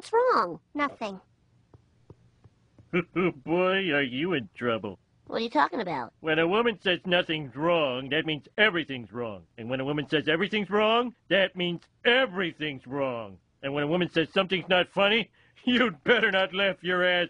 What's wrong? Nothing. Boy, are you in trouble. What are you talking about? When a woman says nothing's wrong, that means everything's wrong. And when a woman says everything's wrong, that means everything's wrong. And when a woman says something's not funny, you'd better not laugh your ass